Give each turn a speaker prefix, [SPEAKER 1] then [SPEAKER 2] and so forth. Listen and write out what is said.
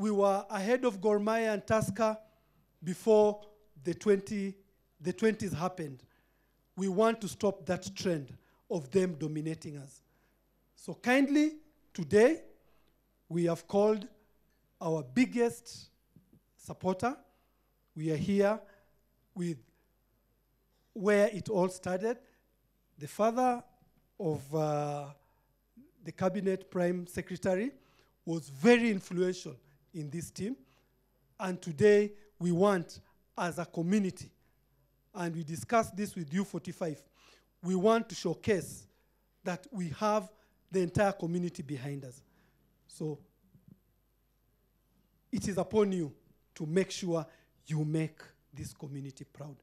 [SPEAKER 1] we were ahead of Gor Mahia and Tusker before the 20 the 20s happened. We want to stop that trend of them dominating us. So kindly today we have called our biggest supporter. We are here with where it all started. The father of uh, the cabinet prime secretary was very influential in this team. And today we want, as a community, and we discussed this with U45, we want to showcase that we have the entire community behind us. So it is upon you to make sure you make this community proud.